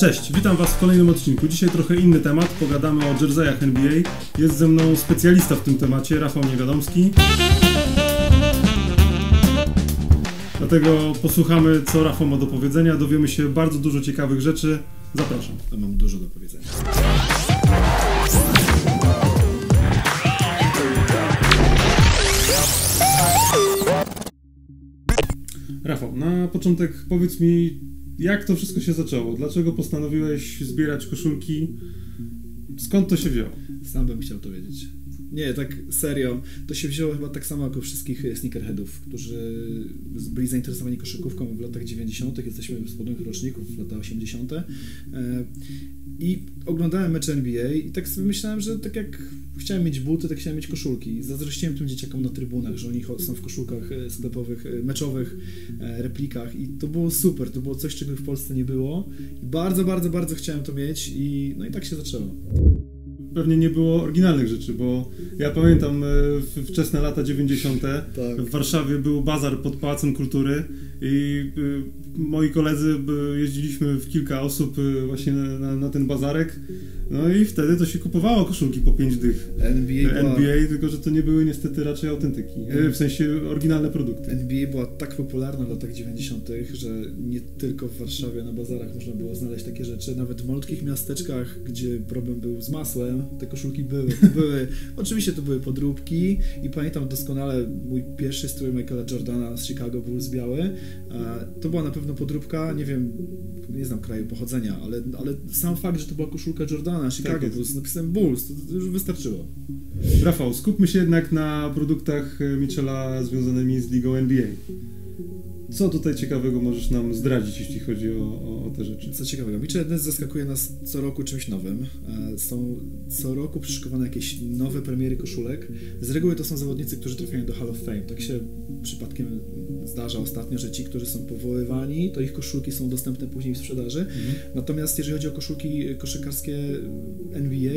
Cześć, witam Was w kolejnym odcinku. Dzisiaj trochę inny temat, pogadamy o jerseyach NBA. Jest ze mną specjalista w tym temacie, Rafał Niewiadomski. Dlatego posłuchamy, co Rafał ma do powiedzenia. Dowiemy się bardzo dużo ciekawych rzeczy. Zapraszam. Mam dużo do powiedzenia. Rafał, na początek powiedz mi, jak to wszystko się zaczęło? Dlaczego postanowiłeś zbierać koszulki? Skąd to się wzięło? Sam bym chciał to wiedzieć. Nie, tak serio. To się wzięło chyba tak samo jak u wszystkich e, sneakerheadów, którzy byli zainteresowani koszykówką w latach 90. Jesteśmy z podobnych roczników, lata 80. E, I oglądałem mecze NBA i tak sobie myślałem, że tak jak chciałem mieć buty, tak chciałem mieć koszulki. Zazdrościłem tym dzieciakom na trybunach, że oni są w koszulkach e, sklepowych, meczowych, replikach i to było super. To było coś, czego w Polsce nie było. I bardzo, bardzo, bardzo chciałem to mieć i no i tak się zaczęło pewnie nie było oryginalnych rzeczy, bo ja pamiętam e, wczesne lata 90. Tak. w Warszawie był bazar pod Pałacem Kultury i e, moi koledzy jeździliśmy w kilka osób e, właśnie na, na, na ten bazarek no i wtedy to się kupowało koszulki po 5 dych. NBA, NBA była... tylko że to nie były niestety raczej autentyki, w sensie oryginalne produkty. NBA była tak popularna w latach 90., że nie tylko w Warszawie na bazarach można było znaleźć takie rzeczy, nawet w malutkich miasteczkach, gdzie problem był z masłem, te koszulki były. były oczywiście to były podróbki i pamiętam doskonale mój pierwszy strój Michaela Jordana z Chicago Bulls biały. To była na pewno podróbka, nie wiem, nie znam kraju pochodzenia, ale, ale sam fakt, że to była koszulka Jordana, Chicago tak Bulls, napisem Bulls, to, to, już wystarczyło. Rafał, skupmy się jednak na produktach Michela związanymi z ligą NBA. Co tutaj ciekawego możesz nam zdradzić, jeśli chodzi o, o, o te rzeczy? Co ciekawego? Mitchell Ness zaskakuje nas co roku czymś nowym. E, są co roku przyszykowane jakieś nowe premiery koszulek. Z reguły to są zawodnicy, którzy trafiają do Hall of Fame. Tak się przypadkiem zdarza ostatnio, że ci, którzy są powoływani, to ich koszulki są dostępne później w sprzedaży. Mhm. Natomiast jeżeli chodzi o koszulki koszykarskie NBA,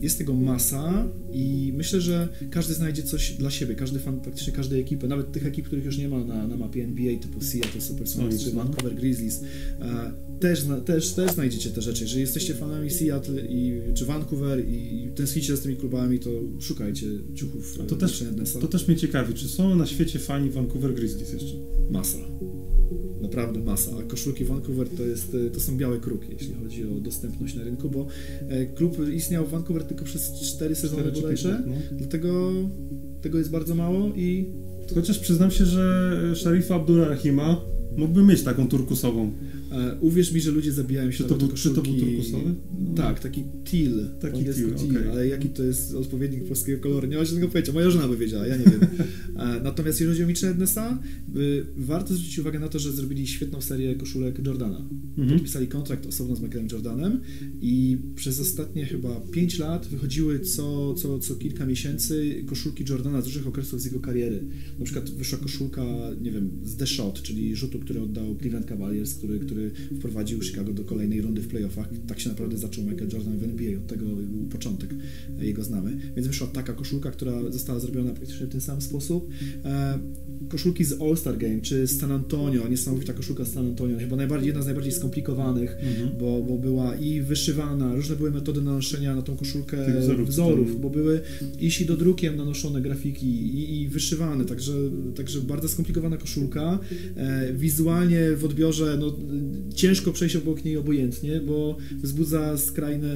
jest tego masa i myślę, że każdy znajdzie coś dla siebie. Każdy fan, praktycznie każdej ekipy, nawet tych ekip, których już nie ma na, na mapie NBA, typu Seattle Supersonics czy Vancouver Grizzlies, e, też, też, też znajdziecie te rzeczy. Jeżeli jesteście fanami Seattle i, czy Vancouver i tęsknicie za tymi klubami, to szukajcie ciuchów. To też, to też mnie ciekawi, czy są na świecie fani Vancouver Grizzlies jeszcze? Masa. Naprawdę masa. A koszulki Vancouver to, jest, to są białe kruki, jeśli chodzi o dostępność na rynku, bo e, klub istniał w Vancouver tylko przez 4 sezony bodajże, no. dlatego tego jest bardzo mało i... Chociaż przyznam się, że Sharifa Abdurrahima mógłby mieć taką turkusową. E, uwierz mi, że ludzie zabijają się czy to, był, czy to był turkusowy? No. Tak, taki teal. Taki teal, okay. ale jaki to jest odpowiednik polskiego koloru? Nie ma się tego pojęcia. Moja żona by wiedziała, ja nie wiem. E, natomiast jeżeli chodzi o Mitchell Ednesa, warto zwrócić uwagę na to, że zrobili świetną serię koszulek Jordana. Mhm. Podpisali kontrakt osobno z Michaelem Jordanem i przez ostatnie chyba 5 lat wychodziły co, co, co kilka miesięcy koszulki Jordana z różnych okresów z jego kariery. Na przykład wyszła koszulka, nie wiem, z The Shot, czyli rzutu, który oddał Cleveland Cavaliers, który, który wprowadził Chicago do kolejnej rundy w playoffach. Tak się naprawdę zaczął Michael Jordan w NBA, od tego był początek jego znamy. Więc wyszła taka koszulka, która została zrobiona praktycznie w ten sam sposób. E, koszulki z All-Star Game, czy z San Antonio, niesamowita koszulka z San Antonio, chyba najbardziej, jedna z najbardziej skomplikowanych, mhm. bo, bo była i wyszywana, różne były metody nanoszenia na tą koszulkę wzorów, wzorów bo były i do drukiem nanoszone grafiki i, i wyszywane, także, także bardzo skomplikowana koszulka. E, wizualnie w odbiorze no, ciężko przejść obok niej obojętnie, bo wzbudza skrajne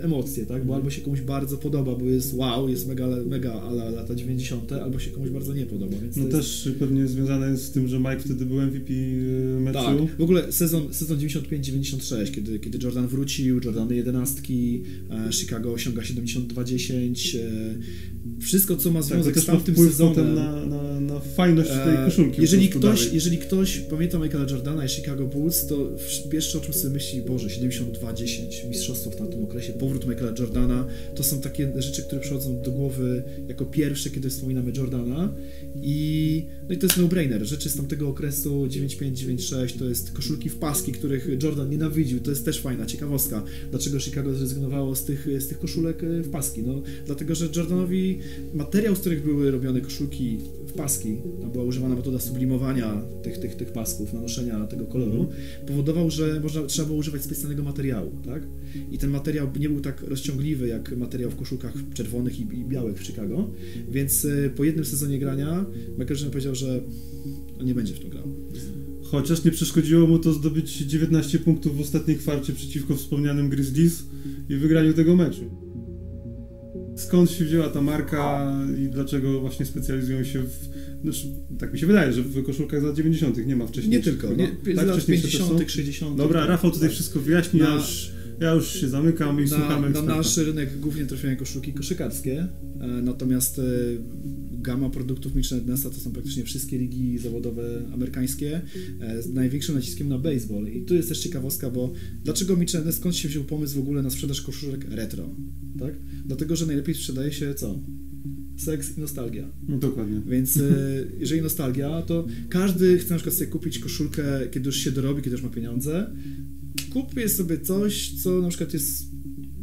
emocje, tak? Bo albo się komuś bardzo podoba, bo jest wow, jest mega, mega ala lata 90., albo się komuś bardzo nie podoba. No też jest... pewnie związane jest z tym, że Mike wtedy był MVP e, meczu. Tak, w ogóle sezon, sezon 95-96, kiedy, kiedy Jordan wrócił, Jordany 11, e, Chicago osiąga 72-10, e, wszystko, co ma tak, związek tak, z tamtym sezonem. Na, na, na fajność tej koszulki. Jeżeli ktoś, jeżeli ktoś pamięta Michaela Jordana i Chicago Bulls, to pierwsze o czym sobie myśli, Boże, 72-10, mistrzostwo w tamtym okresie, powrót Michaela Jordana, to są takie rzeczy, które przychodzą do głowy jako pierwsze, kiedy wspominamy Jordana i, no i to jest no-brainer. Rzeczy z tamtego okresu 9-5-9-6 to jest koszulki w paski, których Jordan nienawidził, to jest też fajna ciekawostka. Dlaczego Chicago zrezygnowało z tych, z tych koszulek e, w paski? No, dlatego, że Jordanowi materiał, z których były robione koszulki w paski, tam była używana metoda sublimowania tych, tych, tych pasków, nanoszenia tego koloru, powodował, że można, trzeba było używać specjalnego materiału, tak? I ten materiał nie był tak rozciągliwy jak materiał w koszulkach czerwonych i, białych w Chicago, więc e, po jednym sezonie grania Jordan powiedział, że nie będzie w tym grał. Chociaż nie przeszkodziło mu to zdobyć 19 punktów w ostatniej kwarcie przeciwko wspomnianym Grizzlies i wygraniu tego meczu. Skąd się wzięła ta marka i dlaczego właśnie specjalizują się w... Znaczy, tak mi się wydaje, że w koszulkach za 90. nie ma wcześniej. Nie tylko, nie, tak, lat 50., 60. Dobra, Rafał tutaj tak. wszystko wyjaśni, na, ja już się zamykam i na, słuchamy Na nasz rynek głównie trafiają koszulki koszykarskie, e, natomiast e, gama produktów Michelin Nessa to są praktycznie wszystkie ligi zawodowe amerykańskie e, z największym naciskiem na baseball. I tu jest też ciekawostka, bo dlaczego Michelin skąd się wziął pomysł w ogóle na sprzedaż koszulek retro? Tak? Dlatego, że najlepiej sprzedaje się co? Seks i nostalgia. No dokładnie. Więc jeżeli nostalgia, to każdy chce na przykład sobie kupić koszulkę, kiedy już się dorobi, kiedy już ma pieniądze. Kupię sobie coś, co na przykład jest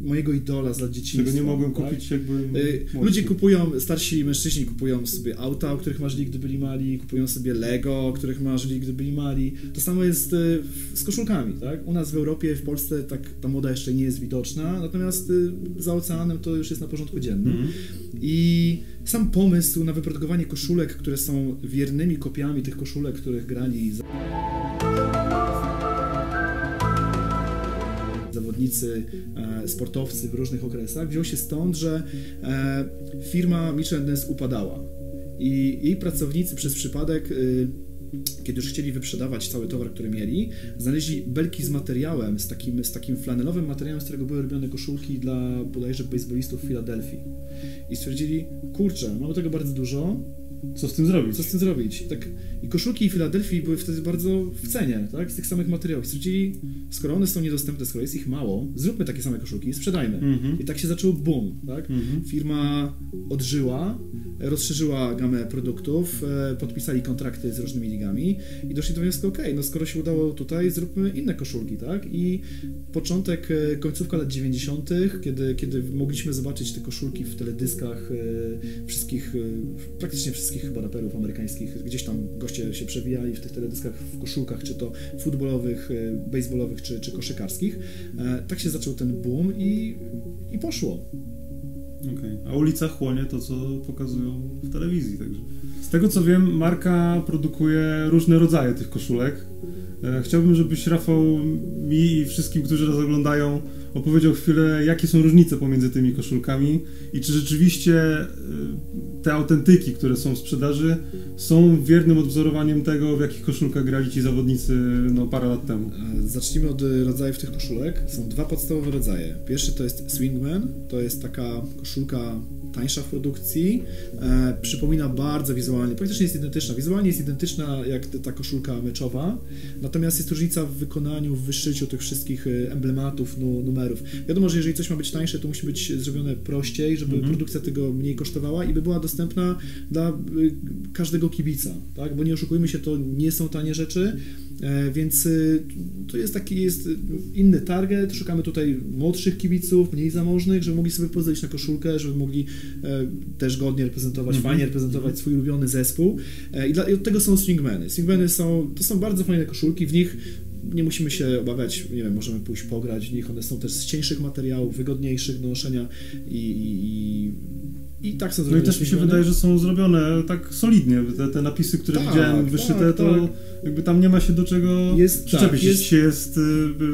mojego idola z lat dzieciństwa. Czego nie mogłem tak? kupić jakby... Y, ludzie kupują, starsi mężczyźni kupują sobie auta, o których marzyli, gdy byli mali, kupują sobie Lego, o których marzyli, gdy byli mali. To samo jest y, z koszulkami, tak? U nas w Europie, w Polsce tak ta moda jeszcze nie jest widoczna, natomiast y, za oceanem to już jest na porządku dziennym. Mm. I sam pomysł na wyprodukowanie koszulek, które są wiernymi kopiami tych koszulek, których grali zawodnicy, e, sportowcy w różnych okresach, wziął się stąd, że e, firma Michelin upadała i jej pracownicy przez przypadek y, kiedy już chcieli wyprzedawać cały towar, który mieli, znaleźli belki z materiałem, z takim, z takim flanelowym materiałem, z którego były robione koszulki dla bodajże baseballistów w Filadelfii. I stwierdzili, kurczę, mamy tego bardzo dużo, co z tym zrobić? Co z tym zrobić? Tak, I koszulki Filadelfii były wtedy bardzo w cenie, tak? Z tych samych materiałów. Stwierdzili, skoro one są niedostępne, skoro jest ich mało, zróbmy takie same koszulki i sprzedajmy. Mm -hmm. I tak się zaczął boom, tak? Mm -hmm. Firma odżyła, rozszerzyła gamę produktów, e, podpisali kontrakty z różnymi ligami i doszli do wniosku, ok, no skoro się udało tutaj, zróbmy inne koszulki, tak? I początek, e, końcówka lat 90., kiedy, kiedy mogliśmy zobaczyć te koszulki w teledyskach e, wszystkich, praktycznie wszystkich chyba raperów amerykańskich, gdzieś tam goście się przewijali w tych teledyskach w koszulkach, czy to futbolowych, baseballowych, czy, czy koszykarskich. Tak się zaczął ten boom i, i poszło. Okay. A ulica chłonie to, co pokazują w telewizji. Także. Z tego co wiem, marka produkuje różne rodzaje tych koszulek. E, chciałbym, żebyś Rafał mi i wszystkim, którzy nas oglądają, opowiedział chwilę, jakie są różnice pomiędzy tymi koszulkami i czy rzeczywiście e, te autentyki, które są w sprzedaży, są wiernym odwzorowaniem tego, w jakich koszulkach grali ci zawodnicy no, parę lat temu. E, zacznijmy od rodzajów tych koszulek. Są dwa podstawowe rodzaje. Pierwszy to jest Swingman, to jest taka koszulka tańsza w produkcji, e, przypomina bardzo wizualnie, praktycznie jest identyczna. Wizualnie jest identyczna jak ta koszulka meczowa, natomiast jest różnica w wykonaniu, w wyszyciu tych wszystkich e, emblematów, nu, numerów. Wiadomo, że jeżeli coś ma być tańsze, to musi być zrobione prościej, żeby mhm. produkcja tego mniej kosztowała i by była dostępna dla e, każdego kibica, tak? Bo nie oszukujmy się, to nie są tanie rzeczy, E, więc y, to jest taki jest inny target. Szukamy tutaj młodszych kibiców, mniej zamożnych, żeby mogli sobie pozwolić na koszulkę, żeby mogli e, też godnie reprezentować, mm -hmm. fajnie reprezentować swój ulubiony zespół. E, I, dla, I od tego są swingmeny. Swingmeny są, to są bardzo fajne koszulki, w nich nie musimy się obawiać, nie wiem, możemy pójść pograć w nich, one są też z cieńszych materiałów, wygodniejszych do noszenia i, i, i i tak są zrobione. No i też mi się wydaje, że są zrobione tak solidnie. Te, te napisy, które tak, widziałem wyszyte, tak, to tak. jakby tam nie ma się do czego jest, przyczepić, tak, jest, się jest y,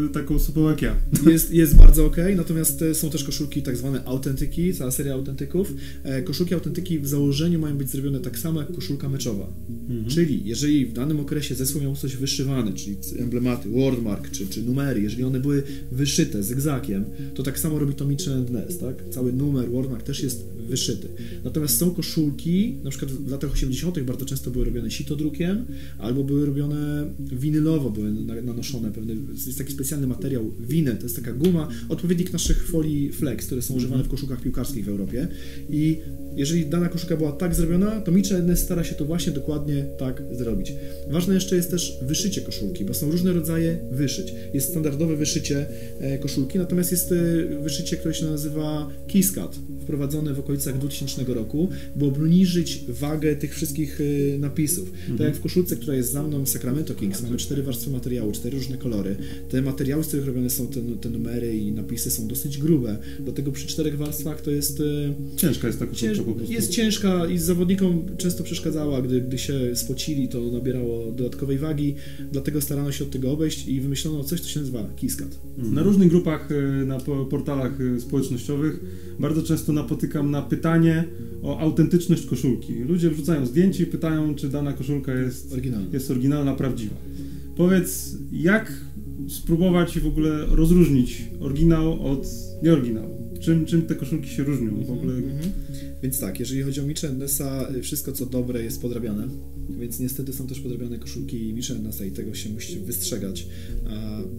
y, taką osobą jak ja. Jest, jest bardzo ok, natomiast e, są też koszulki tak zwane autentyki, cała seria autentyków. E, koszulki autentyki w założeniu mają być zrobione tak samo jak koszulka meczowa. Mhm. Czyli jeżeli w danym okresie zespół miał coś wyszywane, czyli emblematy, wordmark czy, czy numery, jeżeli one były wyszyte zygzakiem, to tak samo robi to Mitchell Ness, tak? Cały numer, wordmark też jest wyszyty. Natomiast są koszulki, na przykład w latach 80. bardzo często były robione sitodrukiem, albo były robione winylowo, były nanoszone pewne, jest taki specjalny materiał, winyl, to jest taka guma, odpowiednik naszych folii flex, które są używane w koszulkach piłkarskich w Europie i jeżeli dana koszulka była tak zrobiona, to Mitchell stara się to właśnie dokładnie tak zrobić. Ważne jeszcze jest też wyszycie koszulki, bo są różne rodzaje wyszyć. Jest standardowe wyszycie e, koszulki, natomiast jest e, wyszycie, które się nazywa Keycat, wprowadzone w okolicach 2000 roku, by obniżyć wagę tych wszystkich e, napisów. Mhm. Tak jak w koszulce, która jest za mną Sacramento Kings, mamy cztery warstwy materiału, cztery różne kolory. Te materiały, z których robione są te, te numery i napisy są dosyć grube. Dlatego przy czterech warstwach to jest... Ciężka jest ta koszulka. Jest ciężka i zawodnikom często przeszkadzała, gdy, gdy się spocili, to nabierało dodatkowej wagi, dlatego starano się od tego obejść i wymyślono coś, co się nazywa Kiskat. Na różnych grupach, e, na portalach e, społecznościowych bardzo często napotykam na pytanie o autentyczność koszulki. Ludzie wrzucają zdjęcie i pytają, czy dana koszulka jest oryginalna, jest oryginalna prawdziwa. Powiedz, jak spróbować w ogóle rozróżnić oryginał od nieoryginału? Czym, czym te koszulki się różnią w ogóle? Mm -hmm. Więc tak, jeżeli chodzi o Mitchell Nessa, wszystko co dobre jest podrabiane, więc niestety są też podrabiane koszulki Mitchell Nessa i tego się musicie wystrzegać.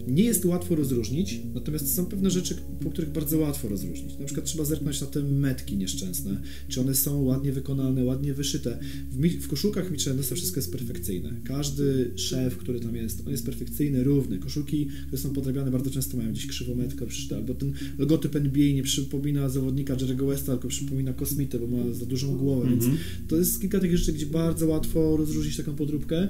Nie jest łatwo rozróżnić, natomiast są pewne rzeczy, po których bardzo łatwo rozróżnić. Na przykład trzeba zerknąć na te metki nieszczęsne, czy one są ładnie wykonane, ładnie wyszyte. W, w koszulkach Mitchell Nessa wszystko jest perfekcyjne. Każdy szef, który tam jest, on jest perfekcyjny, równy. Koszulki, które są podrabiane bardzo często mają gdzieś krzywą metkę, albo ten logotyp NBA nie przypomina zawodnika Jerry'ego Westa, tylko przypomina kosmita bo ma za dużą głowę, mm -hmm. więc mhm. to jest kilka takich rzeczy, gdzie bardzo łatwo rozróżnić taką podróbkę.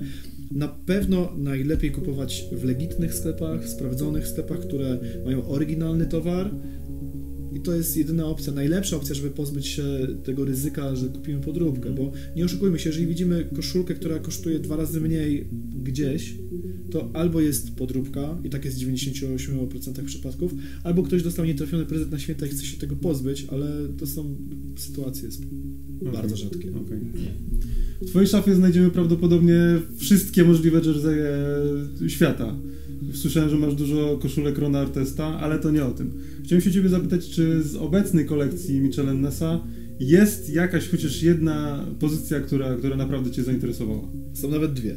Na pewno najlepiej kupować w legitnych sklepach, sprawdzonych sklepach, które mają oryginalny towar, i to jest jedyna opcja, najlepsza opcja, żeby pozbyć się tego ryzyka, że kupimy podróbkę, bo nie oszukujmy się, jeżeli widzimy koszulkę, która kosztuje dwa razy mniej gdzieś, to albo jest podróbka i tak jest w 98% przypadków, albo ktoś dostał nietrafiony prezent na święta i chce się tego pozbyć, ale to są sytuacje okay. bardzo rzadkie. Okay. W Twojej szafie znajdziemy prawdopodobnie wszystkie możliwe jerseye świata. Słyszałem, że masz dużo koszulek Rona Artesta, ale to nie o tym. Chciałem się Ciebie zapytać, czy z obecnej kolekcji Michela Nessa jest jakaś chociaż jedna pozycja, która, która naprawdę Cię zainteresowała? Są nawet dwie.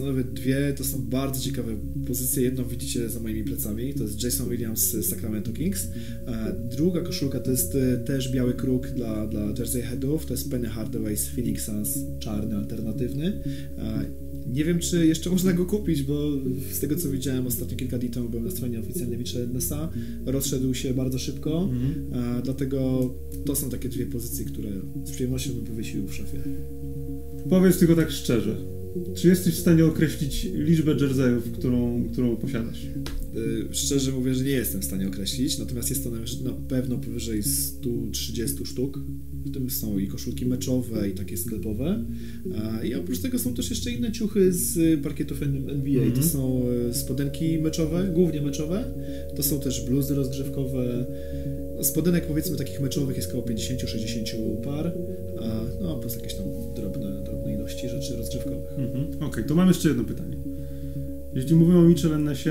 Nawet dwie, to są bardzo ciekawe pozycje. Jedną widzicie za moimi plecami, to jest Jason Williams z Sacramento Kings. Druga koszulka to jest e, też biały kruk dla, dla Jersey Headów, to jest Penny Hardaway z Phoenix Suns, czarny, alternatywny. Nie wiem, czy jeszcze można go kupić, bo z tego co widziałem ostatnio kilka dni temu byłem na stronie oficjalnej Mitchell Nessa, rozszedł się bardzo szybko, mm-hmm. dlatego to są takie dwie pozycje, które z przyjemnością bym powiesił w szafie. Powiedz tylko tak szczerze, czy jesteś w stanie określić liczbę jerseyów, którą, którą posiadasz? Yy, szczerze mówię, że nie jestem w stanie określić, natomiast jest to na, pewno powyżej 130 sztuk. W tym są i koszulki meczowe, i takie sklepowe. I oprócz tego są też jeszcze inne ciuchy z parkietów NBA. Mm -hmm. To mhm. są e, spodenki meczowe, głównie meczowe. To są też bluzy rozgrzewkowe. Spodenek powiedzmy takich meczowych jest około 50-60 par, a, no plus jakieś tam drobne, ilości rzeczy rozgrzewkowych. Mhm. Okej, okay, to mam jeszcze jedno pytanie. Jeśli mówimy o Mitchell Nessie,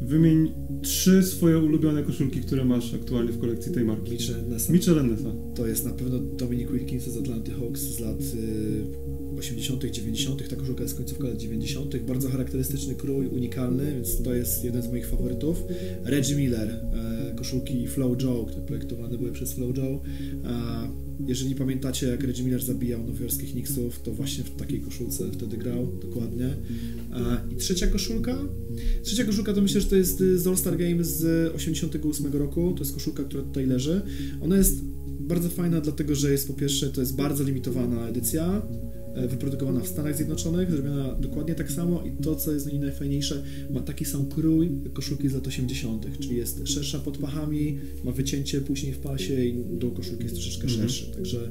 wymień trzy swoje ulubione koszulki, które masz aktualnie w kolekcji tej marki. Nessa. To jest na pewno Dominic Wilkins z Atlanty Hawks z lat y, 80., 90., ta koszulka jest końcówka lat 90., bardzo charakterystyczny krój, unikalny, więc to jest jeden z moich faworytów. Reggie Miller, e, koszulki Flow Joe, które projektowane były przez Flow Joe. E, jeżeli pamiętacie, jak Reggie Miller zabijał nowojorskich Knicksów, to właśnie w takiej koszulce wtedy grał, dokładnie. E, I trzecia koszulka? Trzecia koszulka to myślę, że to jest z All-Star Games z 88 roku, to jest koszulka, która tutaj leży. Ona jest bardzo fajna, dlatego że jest po pierwsze, to jest bardzo limitowana edycja, wyprodukowana w Stanach Zjednoczonych, zrobiona dokładnie tak samo i to, co jest na niej najfajniejsze, ma taki sam krój koszulki z lat 80., czyli jest szersza pod pachami, ma wycięcie później w pasie i dół koszulki jest troszeczkę mhm. szerszy, także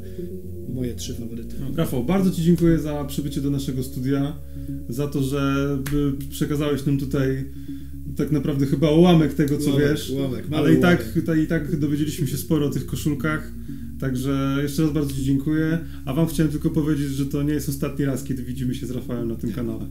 moje trzy faworyty. No, Rafał, bardzo Ci dziękuję za przybycie do naszego studia, za to, że przekazałeś nam tutaj tak naprawdę chyba ułamek tego, co wiesz, ale i tak, i tak dowiedzieliśmy się sporo o tych koszulkach. Także jeszcze raz bardzo Ci dziękuję, a Wam chciałem tylko powiedzieć, że to nie jest ostatni raz, kiedy widzimy się z Rafałem na tym kanale.